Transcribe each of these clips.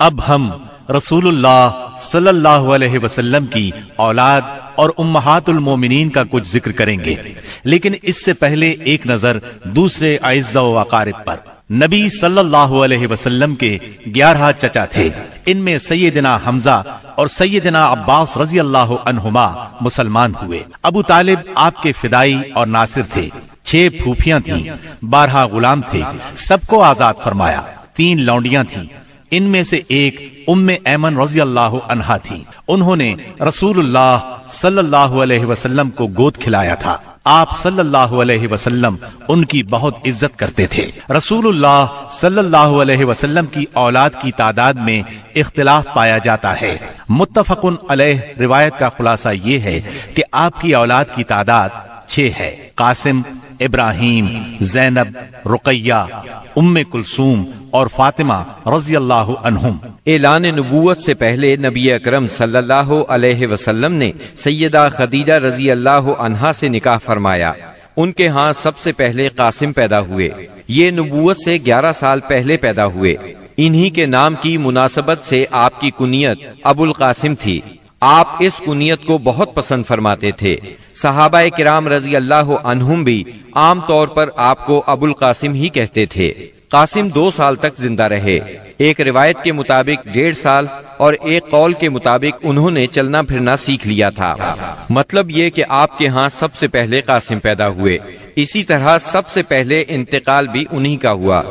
अब हम रसूलुल्लाह सल्लल्लाहु अलैहि वसल्लम की औलाद और उम्महातुल मोमिनीन का कुछ ज़िक्र करेंगे। लेकिन इससे पहले एक नज़र दूसरे वकारिब पर। नबी सल्लल्लाहु अलैहि वसल्लम के ग्यारह चचा थे। इनमें सैयदना हमजा और सैयदना अब्बास रज़ी अल्लाह अनहुमा मुसलमान हुए। अबू तालिब आपके फिदाई और नासिर थे। छह फूफियाँ थीं, बारह गुलाम थे। सबको आज़ाद फरमाया। तीन लौंडियाँ थीं। इनमें से एक उम्मे ऐमन रज़ी अल्लाह अनहा थी। उन्होंने रसूलुल्लाह सल्लल्लाहु अलैहि वसल्लम को गोद खिलाया था। आप सल्लल्लाहु अलैहि वसल्लम उनकी बहुत इज़्ज़त करते थे। रसूलुल्लाह सल्लल्लाहु अलैहि वसल्लम की औलाद की तादाद में इख्तिलाफ पाया जाता है। मुत्तफकुन अलैह रिवायत का खुलासा ये है कि आपकी औलाद की तादाद छह है। कासिम, इब्राहिम, जैनब, रुकैया, उम्म कुलसूम और फातिमा रज़ी अल्लाह ऐलान नबूवत से पहले नबी अकरम सल्लल्लाहु ने सैयदा खदीजा रज़ी अल्लाह अनहा से निकाह फरमाया। उनके यहाँ सबसे पहले कासिम पैदा हुए। ये नबूत से 11 साल पहले पैदा हुए। इन्हीं के नाम की मुनासबत से आपकी कुनियत अबुल कासिम थी। आप इस कुनियत को बहुत पसंद फरमाते थे। सहाबा किराम रज़ी अल्लाह अनहुम भी आम तौर पर आपको अबुल कासिम ही कहते थे। कासिम दो साल तक ज़िंदा रहे। एक रिवायत के मुताबिक डेढ़ साल और एक कौल के मुताबिक उन्होंने चलना फिरना सीख लिया था। मतलब ये कि आपके यहाँ सबसे पहले कासिम पैदा हुए। इसी तरह सबसे पहले इंतकाल भी उन्हीं का हुआ।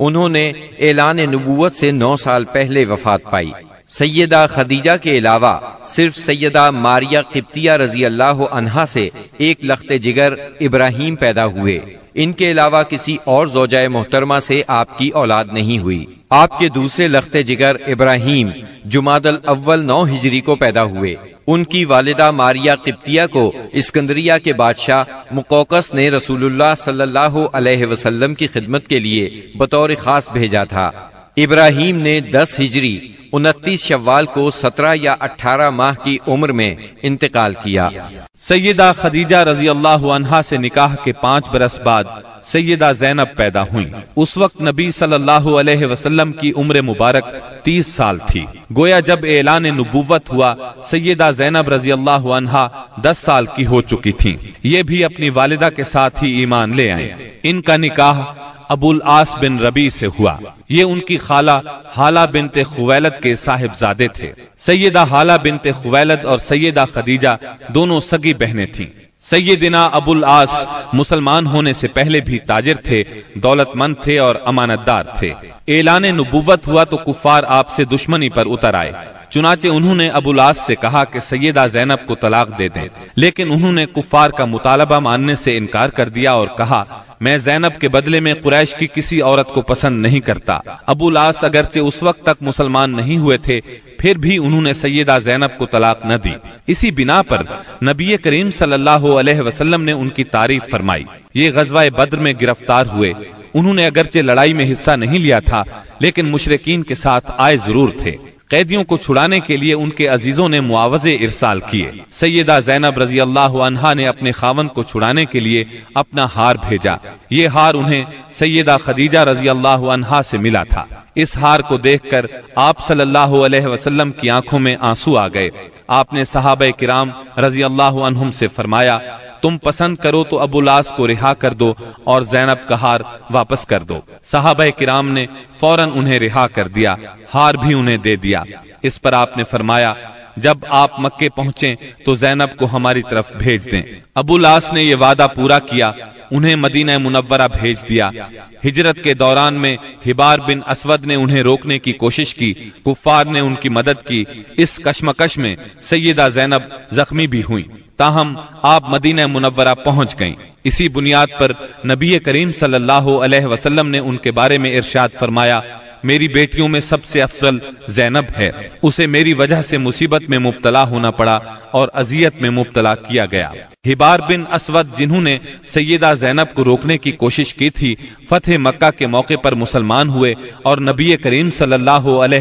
उन्होंने ऐलान नबूवत से नौ साल पहले वफात पाई। सैयदा खदीजा के अलावा सिर्फ़ सैयदा मारिया किप्तिया रज़ी अल्लाह अनहा से एक लख्त जिगर इब्राहिम पैदा हुए। इनके अलावा किसी और जोजाय मोहतरमा से आपकी औलाद नहीं हुई। आपके दूसरे लख्त जिगर इब्राहिम जुमादल अव्वल नौ हिजरी को पैदा हुए। उनकी वालिदा मारिया किप्तिया को इस्कंदरिया के बादशाह मुकोकस ने रसूलुल्लाह सल्लल्लाहु अलैहि वसल्लम की खिदमत के लिए बतौर खास भेजा था। इब्राहिम ने दस हिजरी उनतीस शव्वाल को सत्रह या अठारह माह की उम्र में इंतकाल किया। सैयदा खदीजा रज़ी अल्लाह से निकाह के पाँच बरस बाद सैयदा जैनब पैदा हुई। उस वक्त नबी सल्लल्लाहु अलैहि वसल्लम की उम्र मुबारक तीस साल थी। गोया जब ऐलान नबूवत हुआ सैदा जैनब रज़ी अल्लाह दस साल की हो चुकी थीं। ये भी अपनी वालिदा के साथ ही ईमान ले आए इनका निकाह अबुल आस बिन रबी से हुआ। ये उनकी खाला हाला बिनते खुवैलत के साहिबजादे थे। सैयदा हाला बिनते खुवैलत और सैयदा खदीजा दोनों सगी बहनें थीं। सैयदिना अबुल आस मुसलमान होने से पहले भी ताजिर थे, दौलतमंद थे और अमानतदार थे। ऐलान नबूवत हुआ तो कुफार आपसे दुश्मनी पर उतर आए। चुनाचे उन्होंने अबुलास से कहा कि सैयदा जैनब को तलाक दे दें। लेकिन उन्होंने कुफार का मुतालबा मानने से इनकार कर दिया और कहा, मैं जैनब के बदले में कुरैश की किसी औरत को पसंद नहीं करता। अबू लास अगरचे उस वक्त तक मुसलमान नहीं हुए थे, फिर भी उन्होंने सैयदा जैनब को तलाक न दी। इसी बिना पर नबी करीम सल्लल्लाहु अलैहि वसल्लम ने उनकी तारीफ़ फरमाई। ये गजवा बद्र में गिरफ़्तार हुए। उन्होंने अगरचे लड़ाई में हिस्सा नहीं लिया था, लेकिन मुशरकिन के साथ आए ज़रूर थे। कैदियों को छुड़ाने के लिए उनके अजीजों ने मुआवजे इरसाल किए। सैयदा जैनब रज़ी अल्लाह ने अपने खावन को छुड़ाने के लिए अपना हार भेजा। ये हार उन्हें सैयदा खदीजा रज़ी अल्लाह से मिला था। इस हार को देखकर आप सल्लल्लाहु अलैहि वसल्लम की आँखों में आँसू आ गए। आपने साहब किराम रज़ी अल्लाह से फरमाया, तुम पसंद करो तो अबुलास को रिहा कर दो और जैनब का हार वापस कर दो। साहब किराम ने फ़ौरन उन्हें रिहा कर दिया, हार भी उन्हें दे दिया। इस पर आपने फरमाया जब आप मक्के पहुँचे तो जैनब को हमारी तरफ़ भेज दें। अबुलास ने यह वादा पूरा किया, उन्हें मदीना मुनव्वरा भेज दिया। हिजरत के दौरान में हिबार बिन असवद ने उन्हें रोकने की कोशिश की, कुफार ने उनकी मदद की। इस कश्मकश में सैयदा जैनब जख्मी भी हुई। ताहम आप मदीना मुनव्वरा पहुँच गईं। इसी बुनियाद पर नबी करीम सल्लल्लाहु अलैहि वसल्लम ने उनके बारे में इरशाद फरमाया मेरी बेटियों में सबसे अफजल जैनब है। उसे मेरी वजह से मुसीबत में मुबतला होना पड़ा और अजियत में मुबतला किया गया। हिबार बिन असवद, जिन्होंने सैयदा जैनब को रोकने की कोशिश की थी, फतेह मक्का के मौके पर मुसलमान हुए और नबी करीम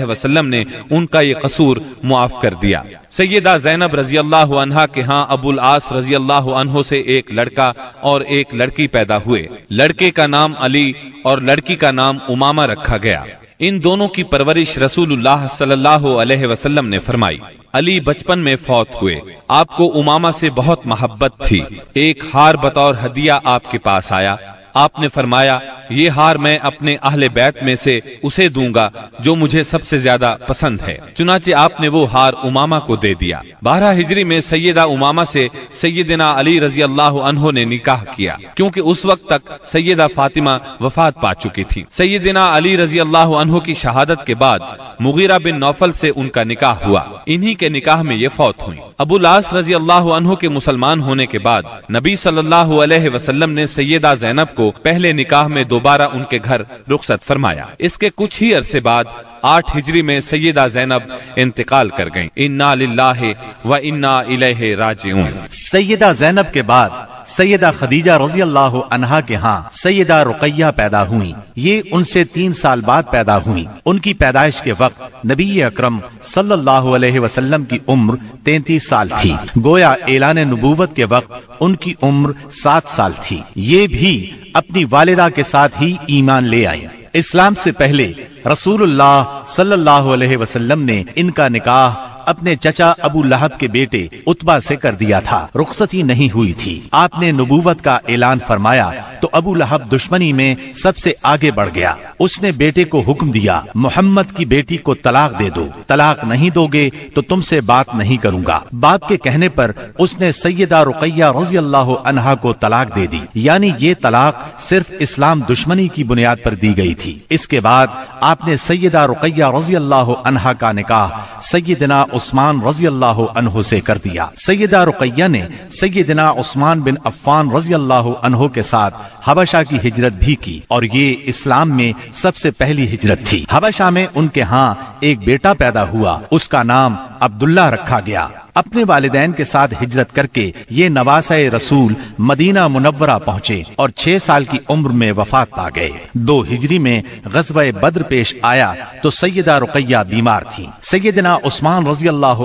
वसल्लम ने उनका ये कसूर मुआफ कर दिया। सैयदा जैनब रज़ी अल्लाह के यहाँ अबुल आस रज़ी अल्लाह से एक लड़का और एक लड़की पैदा हुए। लड़के का नाम अली और लड़की का नाम उमामा रखा गया। इन दोनों की परवरिश रसूलुल्लाह सल्लल्लाहु अलैहि वसल्लम ने फरमाई। अली बचपन में फौत हुए। आपको उमामा से बहुत मोहब्बत थी। एक हार बतौर हदिया आपके पास आया। आपने फरमाया, ये हार मैं अपने अहले बैत में से उसे दूँगा, जो मुझे सबसे ज़्यादा पसंद है। चुनाचे आपने वो हार उमामा को दे दिया। बारह हिजरी में सैयदा उमामा से सैयदना अली रज़ी अल्लाह अनहो ने निकाह किया, क्योंकि उस वक्त तक सैयदा फातिमा वफात पा चुकी थी। सैयदना अली रज़ी अल्लाह अनहो की शहादत के बाद मुगीरा बिन नौफल से उनका निकाह हुआ। इन्हीं के निकाह में ये फौत हुई। अबू रज़ी अल्लाह अनहो के मुसलमान होने के बाद नबी सल्लल्लाहु अलैहि वसल्लम ने सैयदा जैनब को पहले निकाह में दोबारा उनके घर रुखसत फरमाया। इसके कुछ ही अरसे बाद आठ हिजरी में सैयदा जैनब इंतकाल कर गई इन्ना लिल्लाहि व इन्ना इलैहि राजिऊन। सैयदा जैनब के बाद सैयदा खदीजा रज़ी अल्लाह अनहा के यहाँ सैयदा रुकैया पैदा हुई। ये उनसे तीन साल बाद पैदा हुई। उनकी पैदाइश के वक्त नबी अक्रम वसल्लम की उम्र तैतीस साल थी। गोया एलान नबूवत के वक्त उनकी उम्र सात साल थी। ये भी अपनी वालिदा के साथ ही ईमान ले आई इस्लाम से पहले रसूलुल्लाह सल्लल्लाहु अलैहि वसल्लम ने इनका निकाह अपने चचा अबू लहब के बेटे उत्बा से कर दिया था। रुखसती नहीं हुई थी। आपने नबूवत का ऐलान फरमाया तो अबू लहब दुश्मनी में सबसे आगे बढ़ गया। उसने बेटे को हुक्म दिया, मोहम्मद की बेटी को तलाक दे दो। तलाक नहीं दोगे तो तुमसे बात नहीं करूँगा। बाप के कहने पर उसने सैयदा रुकैया रज़ी अल्लाह को तलाक दे दी। यानी ये तलाक सिर्फ़ इस्लाम दुश्मनी की बुनियाद पर दी गई थी। इसके बाद आपने सैयदा रुकैया रज़ी अल्लाह का निकाह सैयदना उस्मान रज़ी अल्लाह अनहो से कर दिया। सैयदा रुकैया ने सैयदना उस्मान बिन अफ़ान रज़ी अल्लाह अनहो के साथ हबशा की हिजरत भी की और ये इस्लाम में सबसे पहली हिजरत थी। हबशा में उनके यहाँ एक बेटा पैदा हुआ, उसका नाम अब्दुल्ला रखा गया। अपने वालिदैन के साथ हिजरत करके ये नवासा रसूल मदीना मुनवरा पहुँचे और छह साल की उम्र में वफात पा गए। दो हिजरी में गजब बद्र पेश आया तो सैयदा रुकैया बीमार थी। सैयदना उस्मान रज़ी अल्लाह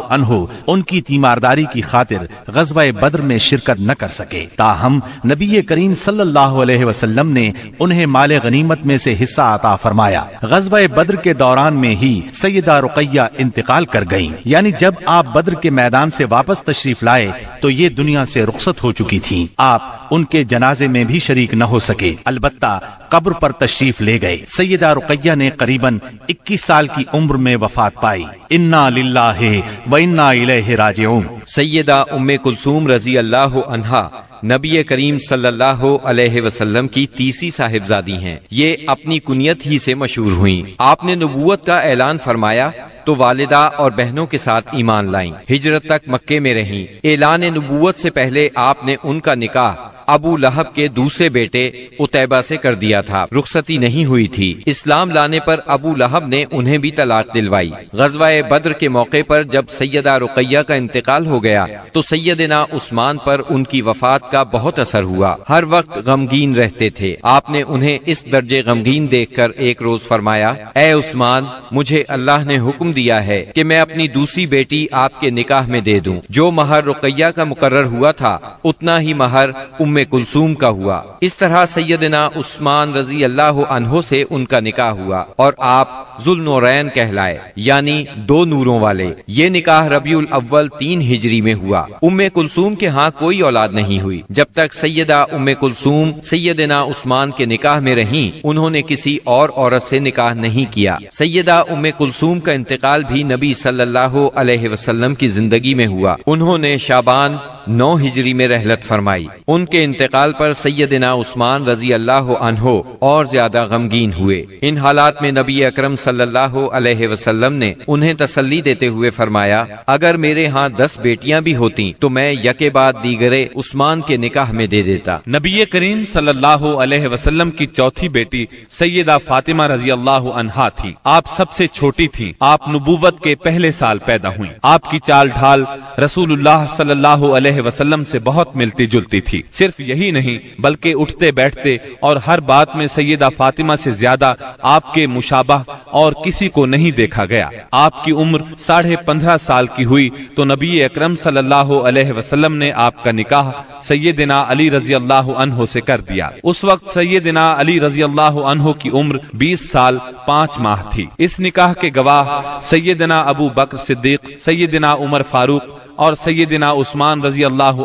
उनकी तीमारदारी की खातिर गजब बद्र में शिरकत न कर सके। ताहम नबी करीम सल्लल्लाहु वसल्लम ने उन्हें माल गनीमत में से हिस्सा अता फरमाया। गजब बद्र के दौरान में ही सैयदा रुकैया इंतकाल कर गई यानी जब आप बद्र के मैदान मैदान से वापस तशरीफ़ लाए तो ये दुनिया से रुखसत हो चुकी थी। आप उनके जनाजे में भी शरीक न हो सके। अलबत्ता कब्र पर तशरीफ़ ले गए। सैयदा रुकैया ने करीबन 21 साल की उम्र में वफात पाई। इन्ना लिल्लाह व इन्ना राजिऊन। सैयदा उम्मे कुलसूम रज़ी अल्लाह नबी करीम सल्लल्लाहु अलैहि वसल्लम की तीसरी साहिबजादी हैं। ये अपनी कुनियत ही से मशहूर हुई। आपने नबूवत का ऐलान फरमाया तो वालिदा और बहनों के साथ ईमान लाई। हिजरत तक मक्के में रहीं। ऐलान नबूवत से पहले आपने उनका निकाह अबू लहब के दूसरे बेटे उतैबा से कर दिया था। रुखसती नहीं हुई थी। इस्लाम लाने पर अबू लहब ने उन्हें भी तलाक दिलवाई। गजवा बद्र के मौके पर जब सैयदा रुकैया का इंतकाल हो गया तो सैयदना उस्मान पर उनकी वफात का बहुत असर हुआ। हर वक्त गमगीन रहते थे। आपने उन्हें इस दर्जे गमगीन देखकर एक रोज फरमाया ए उस्मान, मुझे अल्लाह ने हुक्म दिया है कि मैं अपनी दूसरी बेटी आपके निकाह में दे दूँ। जो महर रुकैया का मुकर्र हुआ था, उतना ही महर उम उम्मे कुलसूम का हुआ। इस तरह सैदना उस्मान रज़ी अल्लाह अनहो से उनका निकाह हुआ और आप जुलनौरैन कहलाए, यानी दो नूरों वाले। ये निकाह रबीउल अव्वल तीन हिजरी में हुआ। उम्मे कुलसूम के यहाँ कोई औलाद नहीं हुई। जब तक सैयदा उम्मे कुलसूम, सैयदना उस्मान के निकाह में रही, उन्होंने किसी और औरत से निकाह नहीं किया। सैयदा उम्मे कुलसूम का इंतकाल भी नबी सल्लल्लाहु अलैहि वसल्लम की ज़िंदगी में हुआ। उन्होंने शाबान नौ हिजरी में रहलत फरमाई। उनके इंतकाल पर सैयदना उस्मान रज़ी अल्लाह अनहो और ज़्यादा गमगीन हुए। इन हालात में नबी अकरम सल्लल्लाहु अलैहि वसल्लम ने उन्हें तसल्ली देते हुए फरमाया, अगर मेरे यहाँ दस बेटियाँ भी होती तो मैं यके बाद दीगरे उस्मान के निकाह में दे देता। नबी करीम सल्लल्लाहु अलैहि वसल्लम की चौथी बेटी सैयदा फातिमा रज़ी अल्लाह अनहा थी। आप सबसे छोटी थी। आप नबूवत के पहले साल पैदा हुई। आपकी चाल ढाल रसूलुल्लाह सल्लल्लाहु अलैहि वसल्लम से बहुत मिलती जुलती थी। सिर्फ़ यही नहीं, बल्कि उठते बैठते और हर बात में सैदा फातिमा से ज़्यादा आपके मुशाबा और किसी को नहीं देखा गया। आपकी उम्र साढ़े पंद्रह साल की हुई तो नबी अक्रम वसल्लम ने आपका निकाह सैयदना अली रज़ी अल्लाह से कर दिया। उस वक्त सैयदना अली रज़ी अल्लाह की उम्र 20 साल पाँच माह थी। इस निकाह के गवाह सैयदना अबू बकर सिद्दीक, सैयदना उमर फारूक और सैदना उस्मान रज़ी अल्लाह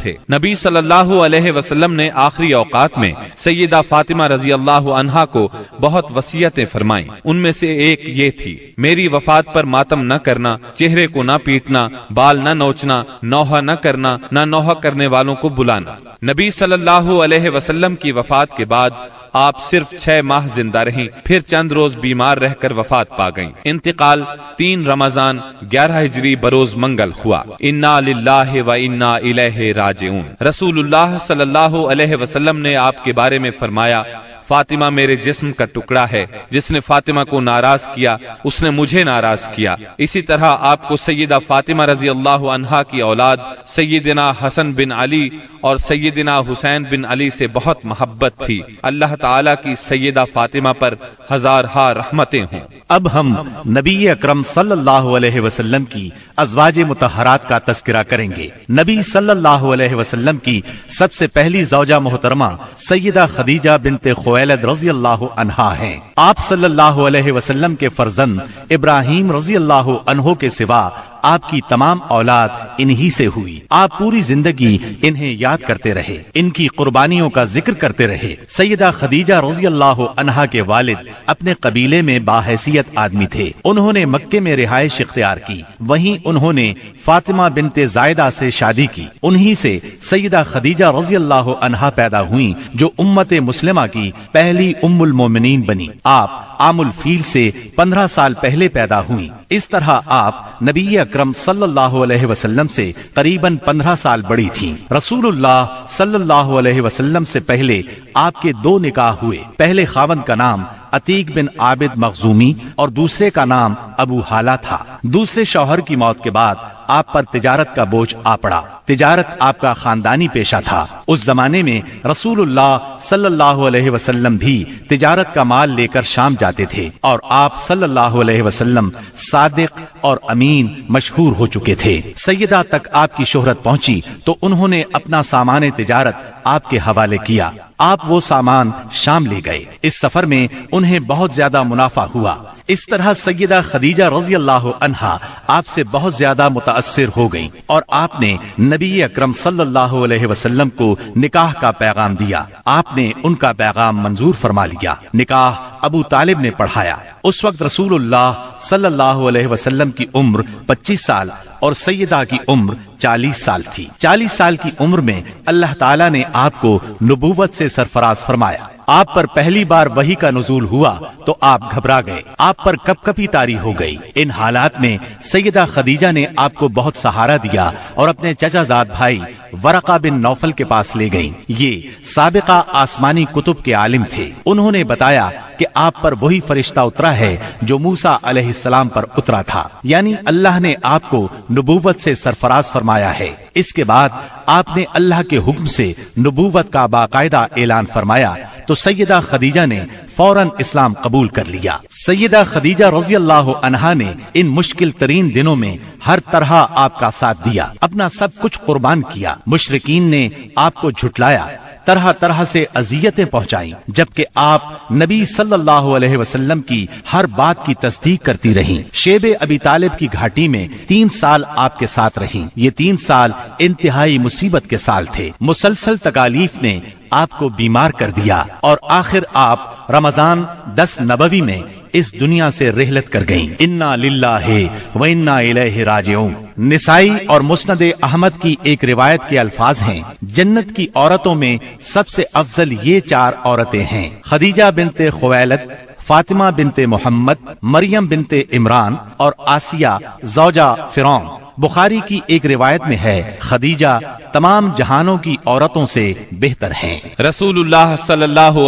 थे। नबी सल्लल्लाहु अलैहि वसल्लम ने आखिरी औकात में सैयदा फातिमा रज़ी अल्लाह अनहा को बहुत वसीयतें फरमाई। उनमें से एक ये थी, मेरी वफात पर मातम न करना, चेहरे को न पीटना, बाल न नोचना, नौहा न करना, न नौहा करने वालों को बुलाना। नबी सल्लल्लाहु अलैहि वसल्लम की वफात के बाद आप सिर्फ़ छह माह ज़िंदा रहीं, फिर चंद रोज बीमार रहकर वफात पा गई इंतकाल, तीन रमज़ान, ग्यारह हिजरी बरोज मंगल हुआ। इन्ना व इन्ना इलैहि राजिऊन। रसूलुल्लाह सल्लल्लाहु ने आपके बारे में फरमाया फातिमा मेरे जिस्म का टुकड़ा है। जिसने फातिमा को नाराज़ किया, उसने मुझे नाराज़ किया। इसी तरह आपको सैयदा फातिमा रज़ी अल्लाह अनहा की औलाद, सैयदना हसन बिन अली और सैयदना हुसैन बिन अली से बहुत मोहब्बत थी। अल्लाह ताला की सैयदा फातिमा पर हज़ार हा रहमतें हों। अब हम नबी अकरम सल्लल्लाहु अलैहि वसल्लम की अजवाज मुतहरात का तस्करा करेंगे। नबी सल्लल्लाहु अलैहि वसल्लम की सबसे पहली जौजा मोहतरमा सैयदा खदीजा बिनते खुवैलद रज़ी अल्लाह अनहा हैं। आप सल्लल्लाहु अलैहि वसल्लम के फर्जंद इब्राहिम रज़ी अल्लाह अनहो के सिवा आपकी तमाम औलाद इन्हीं से हुई। आप पूरी ज़िंदगी इन्हें याद करते रहे। इनकी कुर्बानियों का ज़िक्र करते रहे। सैयदा खदीजा रज़ी अल्लाह अनहा के वालिद अपने कबीले में बाहैसियत आदमी थे। उन्होंने मक्के में रिहाइश इख्तियार की। वहीं उन्होंने फातिमा बिनते जायदा से शादी की। उन्हीं से सैयदा खदीजा रज़ी अल्लाह अनहा पैदा हुई, जो उम्मत मुस्लिमा की पहली उम्मुल मोमिनीन बनी। आप आमुल फील से पंद्रह साल पहले पैदा हुई। इस तरह आप नबी अकरम वसल्लम से करीबन पंद्रह साल बड़ी थी। रसूलुल्लाह सल्लल्लाहु अलैहि वसल्लम से पहले आपके दो निकाह हुए। पहले खावन का नाम अतीक बिन आबिद मखजूमी और दूसरे का नाम अबू हाला था। दूसरे शौहर की मौत के बाद आप पर तिजारत का बोझ आ पड़ा। तिजारत आपका खानदानी पेशा था। उस जमाने में रसूलुल्लाह सल्लल्लाहु अलैहि वसल्लम भी तिजारत का माल लेकर शाम जाते थे और आप सल्लल्लाहु अलैहि वसल्लम सादिक और अमीन मशहूर हो चुके थे। सैयदा तक आपकी शोहरत पहुँची तो उन्होंने अपना सामान तिजारत आपके हवाले किया। आप वो सामान शाम ले गए। इस सफ़र में उन्हें बहुत ज़्यादा मुनाफा हुआ। इस तरह सैयदा खदीजा रज़ी अल्लाह अनहा आपसे बहुत ज़्यादा मुतासर हो गईं और आपने नबी अकरम सल्लल्लाहु को निकाह का पैगाम दिया। आपने उनका पैगाम मंजूर फरमा लिया। निकाह अबू तालिब ने पढ़ाया। उस वक्त रसूलुल्लाह सल्लल्लाहु की उम्र 25 साल और सैयदा की उम्र 40 साल थी। 40 साल की उम्र में अल्लाह ताला ने आपको नबूवत से सरफराज फरमाया। आप पर पहली बार वही का नजूल हुआ तो आप घबरा गए। आप पर कपकपी तारी हो गई। इन हालात में सैयदा खदीजा ने आपको बहुत सहारा दिया और अपने चचाजाद भाई वरका बिन नौफल के पास ले गईं। ये सबका आसमानी कुतुब के आलिम थे। उन्होंने बताया कि आप पर वही फरिश्ता उतरा है जो मूसा अलैहिस्सलाम पर उतरा था। यानी अल्लाह ने आपको नबूवत से सरफराज फरमाया है। इसके बाद आपने अल्लाह के हुक्म से नबूवत का बाकायदा ऐलान फरमाया तो सैयदा खदीजा ने फ़ौरन इस्लाम कबूल कर लिया सैयदा खदीजा रज़ी अल्लाह अनहा ने इन मुश्किल तरीन दिनों में हर तरह आपका साथ दिया, अपना सब कुछ कुर्बान किया मुशरकिन ने आपको झुटलाया, तरह तरह से अजियतें पहुंचाई, जबकि आप नबी सल्लल्लाहु अलैहि वसल्लम की हर बात की तस्दीक करती रहीं। शेबे अबी तालिब की घाटी में तीन साल आपके साथ रहीं। ये तीन साल इंतहाई मुसीबत के साल थे। मुसलसल तकालीफ ने आपको बीमार कर दिया और आखिर आप रमज़ान दस नबवी में इस दुनिया से रेहलत कर गईं। इन्ना लिल्ला है व इन्ना राजिऊन निसाई और मुस्नद अहमद की एक रिवायत के अल्फाज हैं, जन्नत की औरतों में सबसे अफजल ये चार औरतें हैं। खदीजा बिनते खुवैलत फातिमा बिनते मोहम्मद, मरियम बिनते इमरान और आसिया, जौजा फिरौन। बुखारी की एक रिवायत में है, खदीजा तमाम जहानों की औरतों से बेहतर हैं।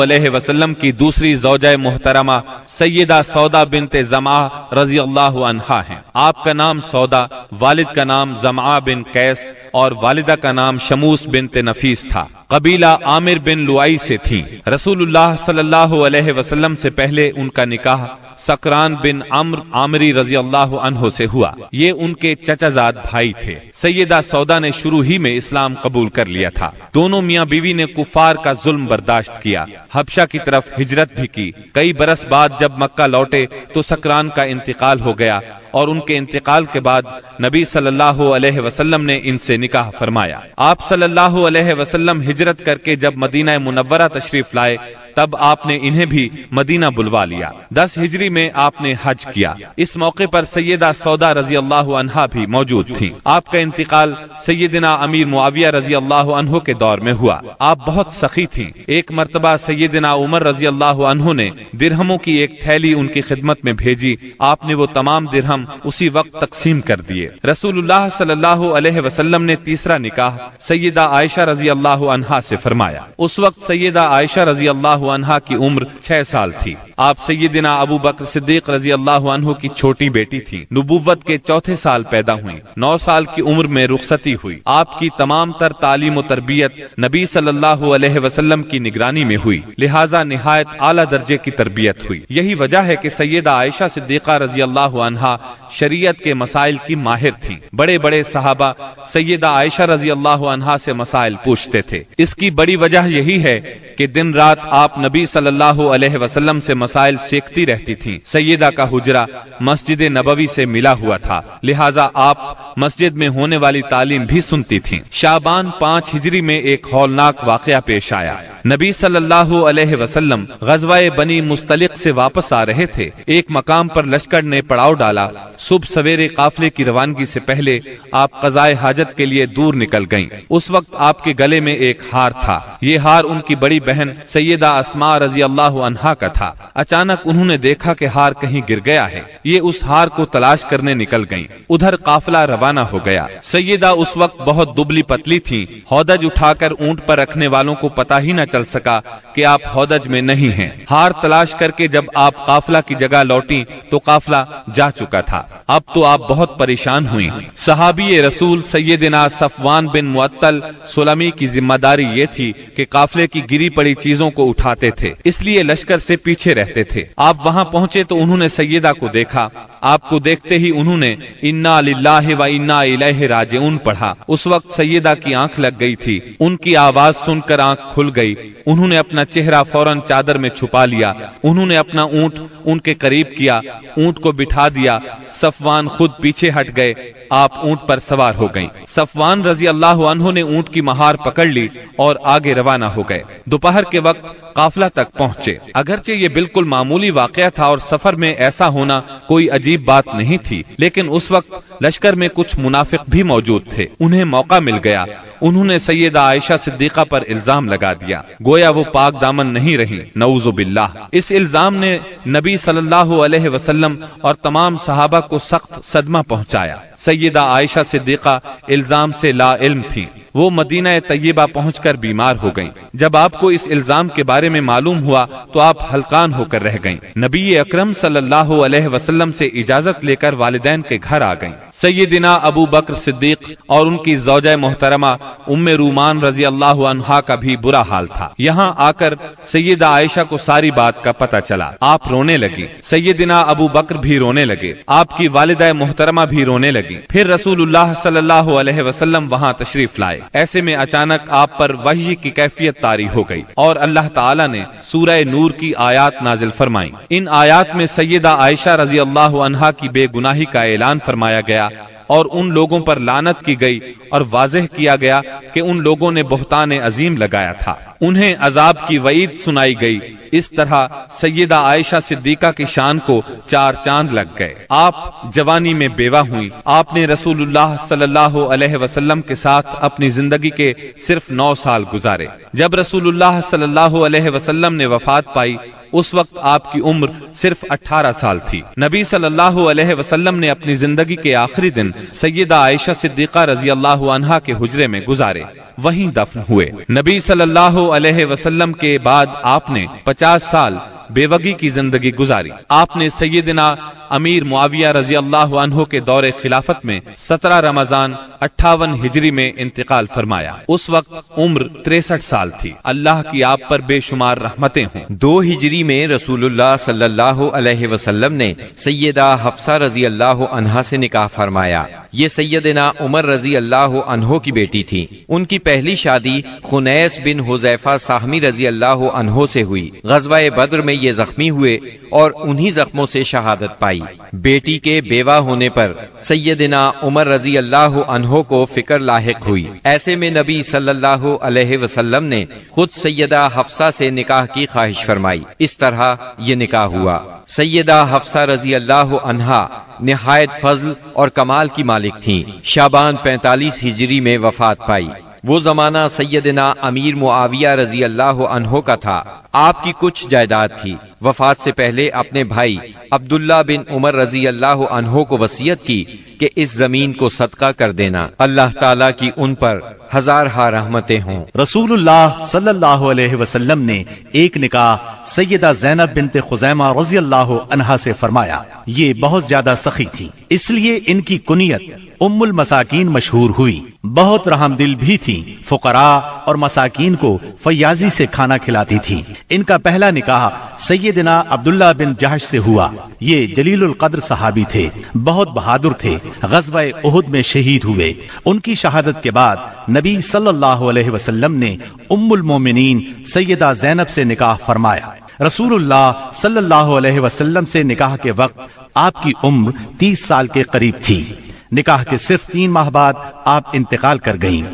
अलैहि वसल्लम की दूसरी जौजा मोहतरमा सैयदा सौदा बिनते जमा रज़ी अल्लाह हैं। आपका नाम सौदा, वालिद का नाम जमा बिन कैस और वालिदा का नाम शमूस बिनते नफीस था। कबीला आमिर बिन लुआई से थी। रसूलुल्लाह सल्लल्लाहु अलैहि वसल्लम से पहले उनका निकाह सकरान बिन अम्र आमरी रज़ी अल्लाह अनहो से हुआ। ये उनके चचाजाद भाई थे। सैयदा सौदा ने शुरू ही में इस्लाम कबूल कर लिया था। दोनों मियाँ बीवी ने कुफार का जुल्म बर्दाश्त किया। हबशा की तरफ़ हिजरत भी की। कई बरस बाद जब मक्का लौटे तो सकरान का इंतकाल हो गया और उनके इंतकाल के बाद नबी सल्लल्लाहु अलैहि वसल्लम ने इनसे निकाह फरमाया। आप सल्लल्लाहु अलैहि वसल्लम हिजरत करके जब मदीना मुनव्वरा तशरीफ़ लाए तब आपने इन्हें भी मदीना बुलवा लिया। दस हिजरी में आपने हज किया। इस मौके पर सैयदा सौदा रज़ी अल्लाह अनहा भी मौजूद थी। आपका इंतकाल सैयदना अमीर मुआविया रज़ी अल्लाह अनहो के दौर में हुआ। आप बहुत सखी थी। एक मरतबा सैयदना उमर रज़ी अल्लाह अनहो ने दिरहमों की एक थैली उनकी खिदमत में भेजी। आपने वो तमाम दिरहम उसी वक्त तकसीम कर दिए। रसूलुल्लाह सल्लल्लाहु अलैहि वसल्लम ने तीसरा निकाह सैयदा आयशा रज़ी अल्लाह अनहा से फरमाया। उस वक्त सैयदा आयशा रज़ी अल्लाह अनहा की उम्र छह साल थी। आप सैयदना अबू बकर सिद्दीक रज़ी अल्लाह अनहु की छोटी बेटी थी। नबूवत के चौथे साल पैदा हुई। नौ साल की उम्र में रुखसती हुई। आपकी तमाम तर तालीम तरबियत नबी सल्लल्लाहु अलैहि वसल्लम की निगरानी में हुई। लिहाजा नहायत आला दर्जे की तरबियत हुई। यही वजह है कि सैयदा आयशा सिद्दीका रज़ी अल्लाह अनहा शरीयत के मसाइल की माहिर थी। बड़े बड़े साहबा सैयदा आयशा रज़ी अल्लाह अनहा से मसाइल पूछते थे। इसकी बड़ी वजह यही है कि दिन रात आप नबी सल्लल्लाहु अलैहि वसल्लम से मसाइल सीखती रहती थीं। सैयदा का हुजरा मस्जिद नबवी से मिला हुआ था लिहाजा आप मस्जिद में होने वाली तालीम भी सुनती थीं। शाबान पाँच हिजरी में एक हौलनाक वाकया पेश आया नबी सल्लल्लाहु अलैहि वसल्लम गजवाए बनी मुस्तलिक से वापस आ रहे थे एक मकाम पर लश्कर ने पड़ाव डाला सुबह सवेरे काफले की रवानगी से पहले आप कजाए हाजत के लिए दूर निकल गईं। उस वक्त आपके गले में एक हार था ये हार उनकी बड़ी बहन सैयदा असमा रज़ी अल्लाह अनहा का था। अचानक उन्होंने देखा कि हार कहीं गिर गया है। ये उस हार को तलाश करने निकल गईं। उधर काफिला रवाना हो गया। सैयदा उस वक्त बहुत दुबली पतली थी। हौदज उठाकर ऊँट पर रखने वालों को पता ही न चल सका कि आप हौदज में नहीं हैं। हार तलाश करके जब आप काफिला की जगह लौटी तो काफिला जा चुका था। अब तो आप बहुत परेशान हुई। सहाबी रसूल सैयदना सफवान बिन मुअत्तल सुलमी की ज़िम्मेदारी ये थी कि काफिले की गिरी पड़ी चीज़ों को उठाते थे। इसलिए लश्कर से पीछे रहते थे। आप वहाँ पहुँचे तो उन्होंने सैयदा को देखा। आपको देखते ही उन्होंने इन्ना लिल्लाहि व इन्ना इलैहि राजिऊन पढ़ा। उस वक्त सैयदा की आँख लग गई थी। उनकी आवाज़ सुनकर आँख खुल गई। उन्होंने अपना चेहरा फ़ौरन चादर में छुपा लिया। उन्होंने अपना ऊँट उनके करीब किया। ऊँट को बिठा दिया। सफवान खुद पीछे हट गए। आप ऊँट पर सवार हो गई सफवान रज़ी अल्लाह ने ऊँट की महार पकड़ ली और आगे रवाना हो गए। दोपहर के वक्त काफला तक पहुँचे। अगरचे ये बिल्कुल मामूली वाकया था और सफ़र में ऐसा होना कोई अजीब बात नहीं थी, लेकिन उस वक्त लश्कर में कुछ मुनाफिक भी मौजूद थे। उन्हें मौका मिल गया उन्होंने सैयदा आयशा सिद्दीका पर इल्ज़ाम लगा दिया गोया वो पाक दामन नहीं रही नऊजुबिल्लाह इस इल्ज़ाम ने नबी सल्लल्लाहु अलैहि वसल्लम और तमाम सहाबा को सख्त सदमा पहुँचाया सैयदा आयशा सिद्दीका इल्ज़ाम से ला इल्म थी वो मदीना तय्यबा पहुंचकर बीमार हो गईं। जब आपको इस इल्ज़ाम के बारे में मालूम हुआ तो आप हलकान होकर रह गईं। नबी अकरम सल्लल्लाहु अलैहि वसल्लम से इजाज़त लेकर वालिदैन के घर आ गईं। सैयदिना अबू बकर सिद्दीक और उनकी जौजा मोहतरमा उम्म रूमान रज़ी अल्लाह अनहा का भी बुरा हाल था। यहाँ आकर सैयदा आयशा को सारी बात का पता चला। आप रोने लगी। सैदिना अबू बकर भी रोने लगे। आपकी वालिदा मोहतरमा भी रोने लगी। फिर अलैहि वसल्लम वहाँ तशरीफ़ लाए। ऐसे में अचानक आप पर वही की कैफियत तारी हो गई और अल्लाह ताला ने सूरह नूर की आयात नाजिल फरमाई। इन आयात में सैयदा आयशा रज़ी अल्लाह अनहा की बेगुनाही का ऐलान फरमाया गया और उन लोगों पर लानत की गई और वाजह किया गया कि उन लोगों ने बहुतान अजीम लगाया था। उन्हें अजाब की वईद सुनाई गई। इस तरह सैयदा आयशा सिद्दीका की शान को चार चाँद लग गए। आप जवानी में बेवा हुई। आपने रसूलुल्लाह सल्लल्लाहु अलैहि वसल्लम के साथ अपनी ज़िंदगी के सिर्फ़ नौ साल गुजारे। जब रसूलुल्लाह सल्लल्लाहु अलैहि वसल्लम ने वफात पाई, उस वक्त आपकी उम्र सिर्फ़ 18 साल थी। नबी सल्लल्लाहु अलैहि वसल्लम ने अपनी ज़िंदगी के आखिरी दिन सैयदा आयशा सिद्दीका रज़ी अल्लाह के हुजरे में गुजारे। वहीं दफन हुए। नबी सल्लल्लाहु अलैहि वसल्लम के बाद आपने 50 साल बेवगी की ज़िंदगी गुजारी। आपने सैयदना अमीर मुआविया रज़ी अल्लाह के दौरे खिलाफत में सत्रह रमज़ान अट्ठावन हिजरी में इंतकाल फरमाया। उस वक्त उम्र तिरसठ साल थी। अल्लाह की आप पर बेशुमार रहमतें हों। दो हिजरी में रसूलुल्लाह सल्लल्लाहु अलैहि वसल्लम ने सैयदा हफ्सा रज़ी अल्लाह से निकाह फरमाया। ये सैयदना उमर रज़ी अल्लाह अनहो की बेटी थी। उनकी पहली शादी खुनैस बिन हुजैफा साहमी रज़ी अल्लाह अनहो से हुई। गजवा बद्र में ये जख्मी हुए और उन्हीं जख्मों से शहादत पाई। बेटी के बेवा होने पर सैयदना उमर रज़ी अल्लाह अनहो को फ़िक्र लाक हुई। ऐसे में नबी सल्लल्लाहु अलैहि वसल्लम ने खुद सैयदा हफ्सा से निकाह की ख्वाहिश फरमाई। इस तरह ये निकाह हुआ। सैयदा हफ्सा रज़ी अल्लाह अनहा नहायत फजल और कमाल की मालिक थी। शाबान पैतालीस हिजरी में वफात पाई। वो जमाना सैयदना अमीर मुआविया रज़ी अल्लाह अनहो का था। आपकी कुछ जायदाद थी। वफात से पहले अपने भाई अब्दुल्ला बिन उमर रज़ी अल्लाह अनहो को वसीयत की कि इस ज़मीन को सदका कर देना। अल्लाह ताला की उन पर हज़ार हा रहमतें हों। रसूलुल्लाह सल्लल्लाहु अलैहि वसल्लम ने एक निकाह सैयदा जैनब बिनते खुजैमा रज़ी अल्लाह अनहा से फरमाया। ये बहुत ज़्यादा सखी थी। इसलिए इनकी कुनियत उम्मुल मसाकिन मशहूर हुई। बहुत रहमदिल भी थी। फुकरा और मसाकिन को फयाजी से खाना खिलाती थी। इनका पहला निकाह सैयदना अब्दुल्ला बिन जहश से हुआ। ये जलील कद्र सहाबी थे। बहुत बहादुर थे। गजवा उहुद में शहीद हुए। उनकी शहादत के बाद नबी सल्लल्लाहु अलैहि वसल्लम ने उम्मुल मोमिनीन सैदा जैनब से निकाह फरमाया। रसूलुल्लाह सल्लल्लाहु अलैहि वसल्लम से निकाह के वक्त आपकी उम्र तीस साल के करीब थी। निकाह के सिर्फ़ तीन माह बाद आप इंतकाल कर गईं।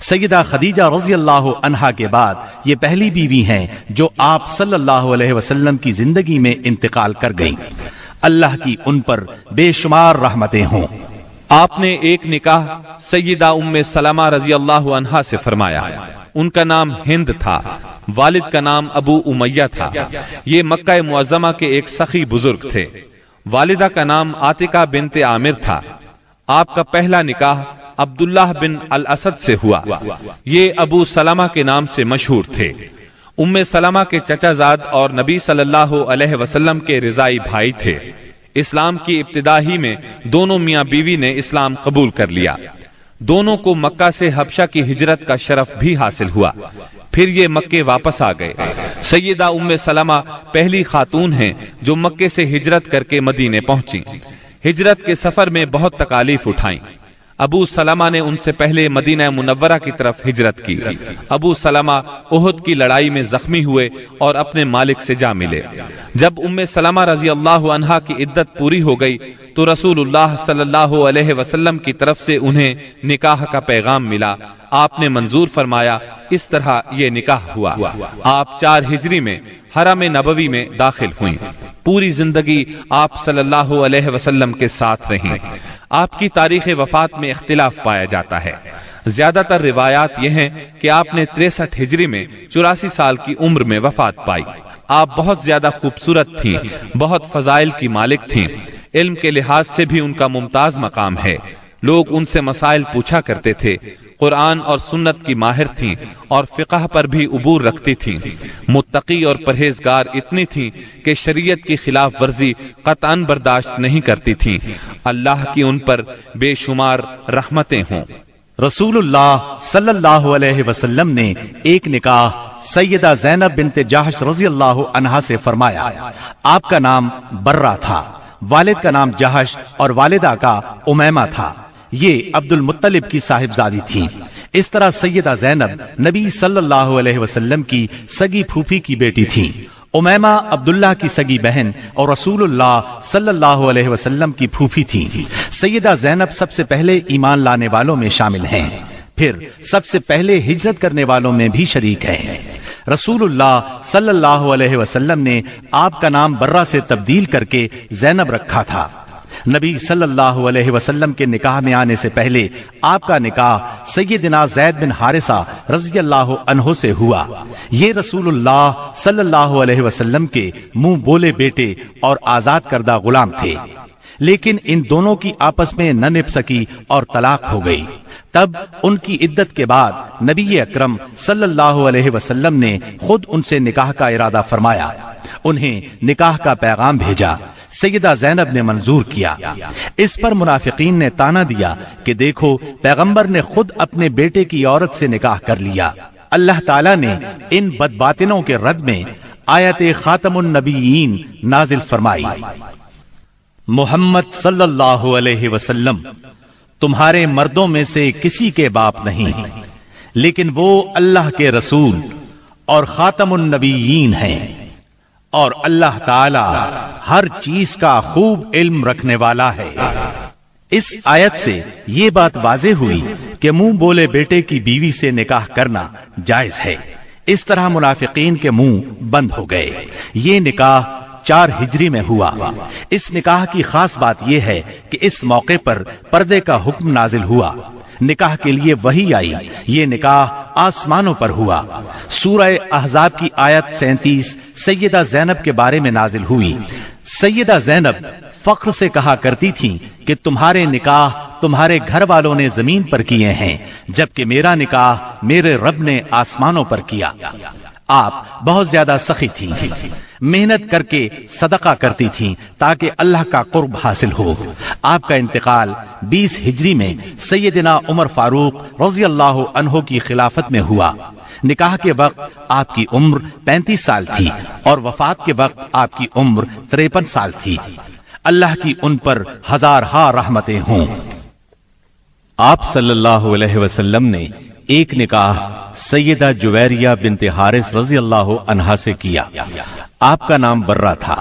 सैयदा खदीजा रज़ी अल्लाह अनहा के बाद ये पहली बीवी हैं जो आप सल्लल्लाहु अलैहि वसल्लम की ज़िंदगी में इंतकाल कर गईं। अल्लाह की उन पर बेशुमार रहमतें हों। आपने एक निकाह सैयदा उम्मे सलामा रज़ी अल्लाह अनहा से फरमाया। उनका नाम हिंद था। वालिद का नाम अबू उमैया था। ये मक्का मुआजमा के एक सखी बुज़ुर्ग थे। वालिदा का नाम आतिका बिनते आमिर था। आपका पहला निकाह अब्दुल्लाह बिन अल असद से हुआ। ये अबू सलामा के नाम से मशहूर थे। उम्मे सलामा के चचाजाद और नबी सल्लल्लाहु अलैहि वसल्लम के रिजाई भाई थे। इस्लाम की इब्तदा ही में दोनों मियाँ बीवी ने इस्लाम कबूल कर लिया। दोनों को मक्का से हबशा की हिजरत का शरफ भी हासिल हुआ। फिर ये मक्के वापस आ गए। सैयदा उम्मे सलामा पहली खातून हैं जो मक्के से हिजरत करके मदीने पहुँची। हिजरत के सफ़र में बहुत तकालीफ उठाई। अबू सलामा ने उनसे पहले मदीना मुनव्वरा की तरफ़ हिजरत की। अबू सलामा उहद की लड़ाई में जख्मी हुए और अपने मालिक से जा मिले। जब उम्मे सलामा रज़ी अल्लाह अनहा की इद्दत पूरी हो गई तो रसूलुल्लाह सल्लल्लाहु अलैहि वसल्लम की तरफ़ से उन्हें निकाह का पैगाम मिला। आपने मंजूर फरमाया, इस तरह ये निकाह हुआ। आप चार हिजरी में हरम नबवी में दाखिल हुई। पूरी ज़िंदगी आप सल्लल्लाहु अलैहि वसल्लम के साथ रही। आपकी तारीख वफात में इख्तिलाफ पाया जाता है। ज़्यादातर रिवायात यह हैं कि आपने तिरसठ हिजरी में चौरासी साल की उम्र में वफात पाई। आप बहुत ज़्यादा खूबसूरत थीं, बहुत फजाइल की मालिक थीं। इल्म के लिहाज से भी उनका मुमताज़ मकाम है। लोग उनसे मसाइल पूछा करते थे कुरान और सुन्नत की माहिर थीं और फिकह पर भी उबूर रखती थीं। मुत्तकी और परहेजगार इतनी थीं कि शरीयत की खिलाफ वर्जी कतान बर्दाश्त नहीं करती थीं। अल्लाह की उन पर बेशुमार रहमतें हों। रसूलुल्लाह सल्लल्लाहु अलैहि वसल्लम ने एक निकाह सैयदा जैनब बिनते जाहश रज़ी अल्लाह अनहा से फरमाया। आपका नाम बर्रा था। वालिद का नाम जहश और वालिदा का उमैमा था। ये अब्दुल मुत्तलिब की साहिबजादी थी। इस तरह सैयदा जैनब नबी सल्लल्लाहु अलैहि वसल्लम की सगी फूफी की बेटी थी। उमैमा अब्दुल्ला की सगी बहन और रसूलुल्लाह सल्लल्लाहु अलैहि वसल्लम की फूफी थी। सैयदा जैनब सबसे पहले ईमान लाने वालों में शामिल हैं। फिर सबसे पहले हिजरत करने वालों में भी शरीक हैं। रसूलुल्लाह सल्लल्लाहु अलैहि वसल्लम ने आपका नाम बर्रा से तब्दील करके जैनब रखा था। नबी सल्लल्लाहु अलैहि वसल्लम के निकाह में आने से पहले आपका निकाह सैयदना जैद बिन हारिसा रज़ी अल्लाह अनहो से हुआ। ये रसूलुल्लाह सल्लल्लाहु अलैहि वसल्लम के मुँह बोले बेटे और आज़ाद करदा गुलाम थे। लेकिन इन दोनों की आपस में न निप सकी और तलाक हो गई। तब उनकी इद्दत के बाद नबी अकरम सल्लल्लाहु अलैहि वसल्लम ने खुद उनसे निकाह का इरादा फरमाया। उन्हें निकाह का पैगाम भेजा। सैयदा जैनब ने मंजूर किया। इस पर मुनाफिकीन ने ताना दिया कि देखो, पैगंबर ने खुद अपने बेटे की औरत से निकाह कर लिया। अल्लाह ताला ने इन बदबातिनों के रद में आयत खातमुन नबीन नाजिल फरमाई। मोहम्मद सल्लल्लाहु अलैहि वसल्लम, तुम्हारे मर्दों में से किसी के बाप नहीं, लेकिन वो अल्लाह के रसूल और खातमुन नबीन हैं। और अल्लाह ताला हर चीज़ का खूब इल्म रखने वाला है। इस आयत से ये बात वाजे हुई कि मुँह बोले बेटे की बीवी से निकाह करना जायज़ है। इस तरह मुनाफिकीन के मुँह बंद हो गए। ये निकाह चार हिजरी में हुआ। इस निकाह की खास बात यह है कि इस मौके पर पर्दे का हुक्म नाजिल हुआ। निकाह के लिए वही आई। ये निकाह आसमानों पर हुआ। सूरह अहजाब की आयत सैतीस, सैयदा जैनब के बारे में नाजिल हुई। सैयदा जैनब फख्र से कहा करती थी कि तुम्हारे निकाह तुम्हारे घर वालों ने ज़मीन पर किए हैं, जबकि मेरा निकाह मेरे रब ने आसमानों पर किया। आप बहुत ज़्यादा सखी थी। मेहनत करके सदका करती थीं ताकि अल्लाह का कुर्ब हासिल हो। आपका इंतकाल 20 हिजरी में सैयदना उमर फारूक रज़ी अल्लाह अनहो की खिलाफत में हुआ। निकाह के वक्त आपकी उम्र 35 साल थी और वफात के वक्त आपकी उम्र तिरपन साल थी। अल्लाह की उन पर हज़ार हा रहमतें हों। आप सल्लल्लाहु अलैहि वसल्लम ने एक निकाह सैयदा जुवैरिया बिनते हारिस रज़ी अल्लाह अनहा से किया। आपका नाम बर्रा था।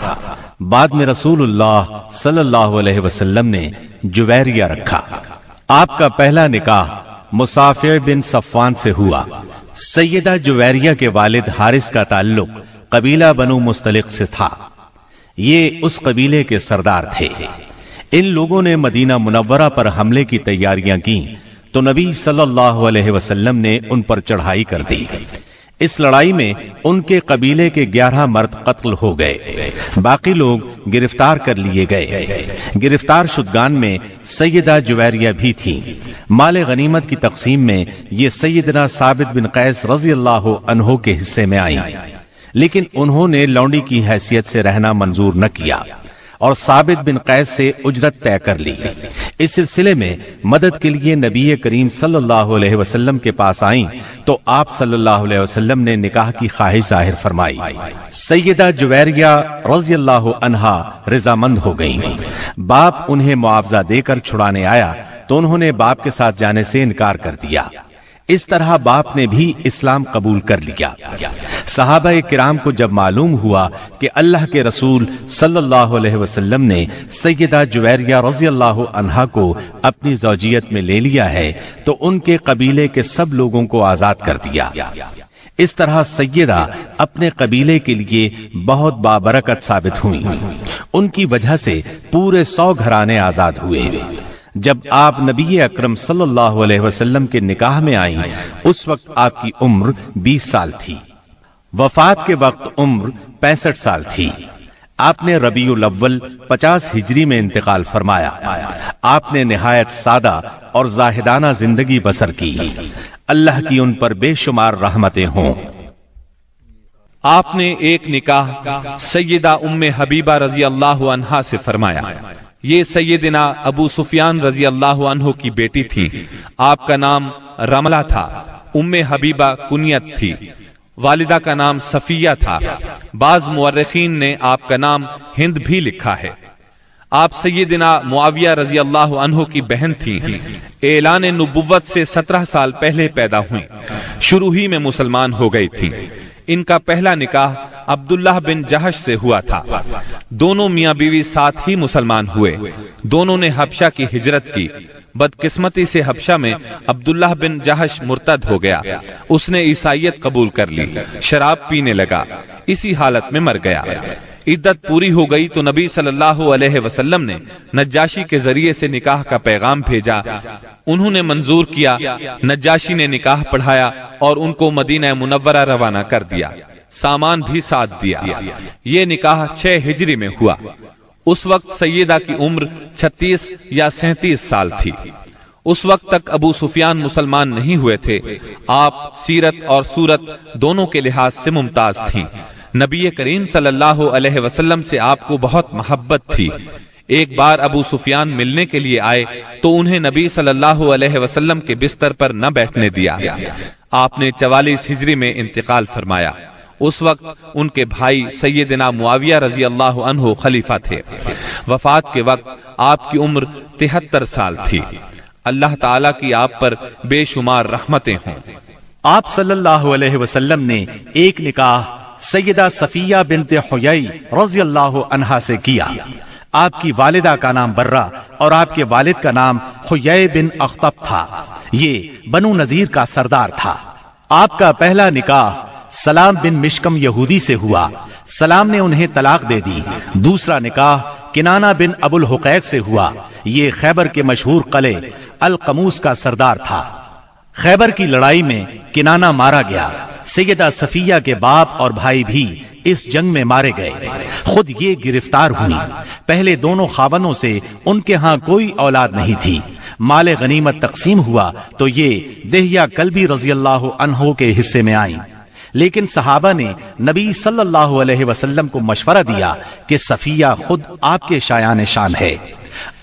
बाद में रसूलुल्लाह सल्लल्लाहु अलैहि वसल्लम ने जुवैरिया रखा। आपका पहला निकाह मुसाफिर बिन सफ़ान से हुआ। सैयदा जुवैरिया के वालिद हारिस का ताल्लुक कबीला बनु मुस्तलिक से था। ये उस कबीले के सरदार थे। इन लोगों ने मदीना मुनव्वरा पर हमले की तैयारियाँ की। तो नबी सल्लल्लाहु अलैहि वसल्लम ने उन पर चढ़ाई कर दी। इस लड़ाई में उनके कबीले के ग्यारह मर्द कत्ल हो गए। बाकी लोग गिरफ़्तार कर लिए गए। गिरफ़्तार शुदगान में सैयदा जुवैरिया भी थी। माल गनीमत की तकसीम में ये सैयदना साबित बिन कैस रज़ी अल्लाह अनहो के हिस्से में आई। लेकिन उन्होंने लौंडी की हैसियत से रहना मंजूर न किया। और साबित बिन कैस से उजरत तय कर ली इस सिलसिले में मदद के लिए नबी करीम सल्लल्लाहु अलैहि वसल्लम के पास आई तो आप सल्लल्लाहु अलैहि वसल्लम ने निकाह की ख्वाहिश ज़ाहिर फरमाई। सैयदा जुवैरिया रज़ी अल्लाह अनहा रजामंद हो गई। बाप उन्हें मुआवजा देकर छुड़ाने आया तो उन्होंने बाप के साथ जाने से इनकार कर दिया। इस तरह बाप ने भी इस्लाम कबूल कर लिया। सहाबा किराम को जब मालूम हुआ कि अल्लाह के रसूल सल्लल्लाहु अलैहि वसल्लम ने सैयदा जुवैरिया रज़ी अल्लाह को अपनी जौजियत में ले लिया है तो उनके कबीले के सब लोगों को आज़ाद कर दिया। इस तरह सैदा अपने कबीले के लिए बहुत बाबरकत साबित हुई। उनकी वजह से पूरे सौ घराने आज़ाद हुए। जब आप नबी अकरम अलैहि वसल्लम के निकाह में आई, उस वक्त आपकी उम्र 20 साल थी। वफात के वक्त उम्र पैंसठ साल थी। आपने रबीउल अव्वल 50 हिजरी में इंतकाल फरमाया। आपने निहायत सादा और जाहिदाना ज़िंदगी बसर की। अल्लाह की उन पर बेशुमार रहमतें हों। आपने एक निकाह सैयदा उम्मे हबीबा रज़ी अल्लाह से फरमाया। ये सैयदना अबू सुफियान रज़ी अल्लाह अनहो की बेटी थी। आपका नाम रमला था। उम्मे हबीबा कुनियत थी। वालिदा का नाम सफिया था। बाज मुर्रखीन ने आपका नाम हिंद भी लिखा है। आप सैयदना मुआविया रज़ी अल्लाह अनहो की बहन थी। एलान नबुवत से सत्रह साल पहले पैदा हुई। शुरू ही में मुसलमान हो गई थी। इनका पहला निकाह अब्दुल्लाह बिन जहश से हुआ था। दोनों मियाँ बीवी साथ ही मुसलमान हुए। दोनों ने हबशा की हिजरत की। बदकिस्मती से हबशा में अब्दुल्लाह बिन जहश मुर्तद हो गया। उसने ईसाइत कबूल कर ली। शराब पीने लगा। इसी हालत में मर गया। इद्दत पूरी हो गई तो नबी सल्लल्लाहु अलैहि वसल्लम ने नज्जाशी के ज़रिए से निकाह का पैगाम भेजा। उन्होंने मंजूर किया। नज्जाशी ने निकाह पढ़ाया और उनको मदीना मुनव्वरा रवाना कर दिया। सामान भी साथ दिया। ये निकाह छह हिजरी में हुआ। उस वक्त सैयदा की उम्र 36 या 37 साल थी। उस वक्त तक अबू सुफियान मुसलमान नहीं हुए थे। आप, सीरत और सूरत दोनों के लिहाज से मुमताज़ थीं। नबी करीम सल्लल्लाहु अलैहि वसल्लम से आपको बहुत मोहब्बत थी। एक बार अबू सुफियान मिलने के लिए आए तो उन्हें नबी सल्लल्लाहु अलैहि वसल्लम के बिस्तर पर न बैठने दिया। आपने चवालीस हिजरी में इंतकाल फरमाया। उस वक्त उनके भाई सैयदना मुआविया रज़ी अल्लाह अनहु खलीफा थे। वफात के वक्त आपकी उम्र तिहत्तर साल थी। अल्लाह ताला की आप पर बेशुमार रहमतें हों। आप सल्लल्लाहु अलैहि वसल्लम ने एक निकाह सैयदा सफिया बिनते हुयई रज़ी अल्लाह अनहा से किया। आपकी वालिदा का नाम बर्रा और आपके वालिद का नाम हुयै बिन अख्तब था। ये बनु नजीर का सरदार था। आपका पहला निकाह सलाम बिन मिशकम यहूदी से हुआ। सलाम ने उन्हें तलाक दे दी। दूसरा निकाह किनाना बिन अबुल हुकैक से हुआ। ये खैबर के मशहूर कले अल कमूस का सरदार था। खैबर की लड़ाई में किनाना मारा गया। सैयदा सफिया के बाप और भाई भी इस जंग में मारे गए। खुद ये गिरफ़्तार हुई। पहले दोनों खावनों से उनके यहाँ कोई औलाद नहीं थी। माले गनीमत तकसीम हुआ तो ये देहिया कलबी रज़ी अल्लाह के हिस्से में आई। लेकिन सहाबा ने नबी सल्लल्लाहु अलैहि वसल्लम को मशवरा दिया कि सफिया खुद आपके शायान शान है।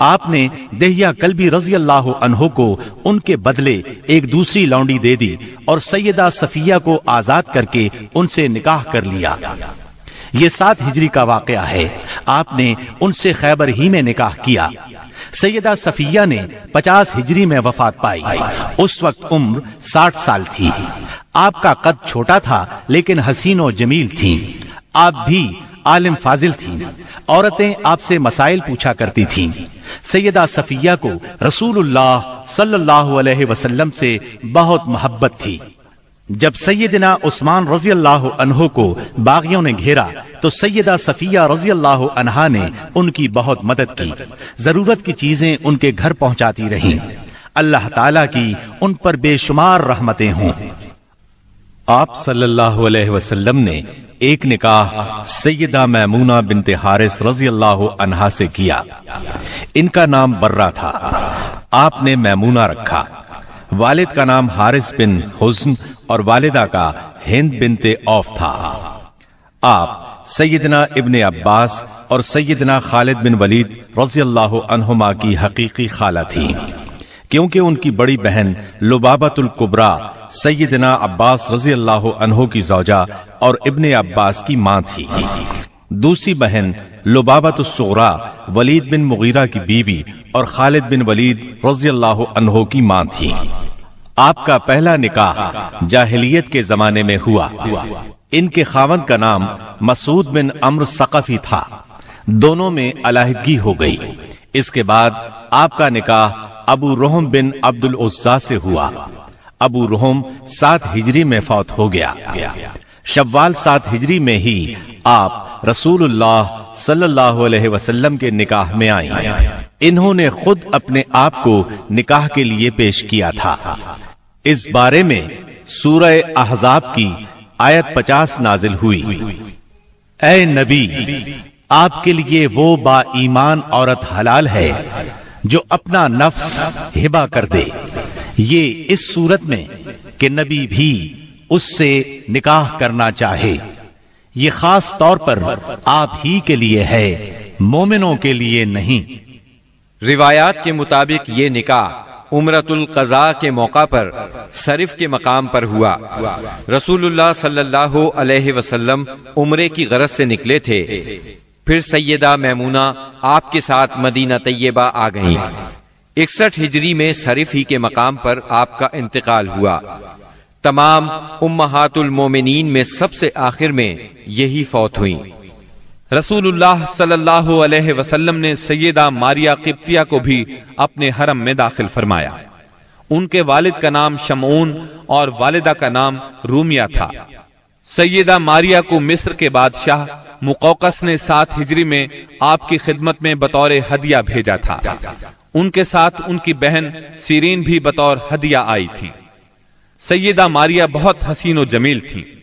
आपने दहिया कलबी रज़ी अल्लाह अनहो को उनके बदले एक दूसरी लौंडी दे दी और सैयदा सफिया को आज़ाद करके उनसे निकाह कर लिया। ये सात हिजरी का वाकया है। आपने उनसे खैबर ही में निकाह किया। सैयदा सफिया ने पचास हिजरी में वफात पाई। उस वक्त उम्र साठ साल थी। आपका कद छोटा था, लेकिन हसीन और जमील थी। आप भी आलिम फाजिल थी। औरतें आपसे मसाइल पूछा करती थीं। सैयदा सफिया को रसूलुल्लाह सल्लल्लाहु अलैहि वसल्लम से बहुत मोहब्बत थी। जब सैयदना उस्मान रज़ी अल्लाह को बागियों ने घेरा तो सैयदा सफिया रज़ी अल्लाह अनहा ने उनकी बहुत मदद की। ज़रूरत की चीज़ें उनके घर पहुंचाती रहीं। अल्लाह ताला की उन पर बेशुमार रहमतें हों। आप सल्लल्लाहु अलैहि वसल्लम ने एक निकाह सैयदा मैमूना बिनते हारिस रज़ी अल्लाह अनहा से किया। इनका नाम बर्रा था। आपने मैमूना रखा। वालिद का नाम हारिस बिन हुस्न और वालिदा का हिंद बिनते औफ था। आप सैयदना इब्ने अब्बास और सैयदना खालिद बिन वलीद रज़ी अल्लाह अनहुमा की हकीकी खाला थी, क्योंकि उनकी बड़ी बहन लुबाबतुल कुबरा सैयदना अब्बास रज़ी अल्लाह अनहो की जौजा और इब्ने अब्बास की माँ थी। दूसरी बहन लुबाबत सोरा वलीद बिन मुगीरा की बीवी और खालिद बिन वलीद रज़ी अल्लाह अनहो की माँ थी। आपका पहला निकाह जाहिलियत के जमाने में हुआ। इनके खावन का नाम मसूद बिन अम्र सकफी था। दोनों में अलाहिदगी हो गई। इसके बाद आपका निकाह अबू रोहम बिन अब्दुल उज्जा से हुआ। अबू रोहम सात हिजरी में फौत हो गया। शव्वाल सात हिजरी में ही आप रसूलुल्लाह सल्लल्लाहु अलैहि वसल्लम के निकाह में आई। इन्होंने खुद अपने आप को निकाह के लिए पेश किया था। इस बारे में सूरह अहजाब की आयत पचास नाजिल हुई। ए नबी, आपके लिए वो बा ईमान औरत हलाल है जो अपना नफ्स हिबा कर दे। ये इस सूरत में कि नबी भी उससे निकाह करना चाहे। ये खास तौर पर आप ही के लिए है, मोमिनों के लिए नहीं। रिवायात के मुताबिक ये निकाह उमरतुल कजा के मौका पर, शरीफ के मकाम पर हुआ। रसूलुल्लाह सल्लल्लाहु अलैहि वसल्लम उम्रे की गरज से निकले थे। फिर सैयदा मैमूना आपके साथ मदीना तैयबा आ गईं। इकसठ हिजरी में शरीफ ही के मकाम पर आपका इंतकाल हुआ। तमाम उम्महातुल मोमिनीन में सबसे आखिर में यही फौत हुई। रसूलुल्लाह सल्लल्लाहु अलैहि वसल्लम ने सैयदा मारिया किप्तिया को भी अपने हरम में दाखिल फरमाया। उनके वालिद का नाम शमून और वालिदा का नाम रूमिया था। सैयदा मारिया को मिस्र के बादशाह मुकौकस ने सात हिजरी में आपकी खिदमत में बतौर हदिया भेजा था। उनके साथ उनकी बहन सीरीन भी बतौर हदिया आई थी। सैयदा मारिया बहुत हसीन जमील थी।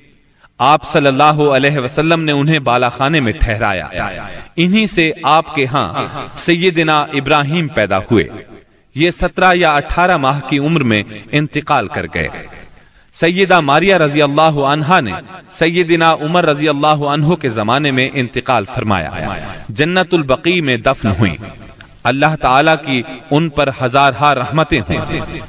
आप सल्लल्लाहु अलैहि वसल्लम ने उन्हें बालाखाने में ठहराया। इन्हीं से आपके यहाँ सैयदिना इब्राहिम पैदा हुए। ये सत्रह या अठारह माह की उम्र में इंतकाल कर गए। सैयदा मारिया रज़ी अल्लाह अनहा ने सैयदिना उमर रज़ी अल्लाह अनहो के जमाने में इंतकाल फरमाया। जन्नतुल बकी में दफन हुई। अल्लाह ताला की उन पर हज़ार हा रहमतें हुई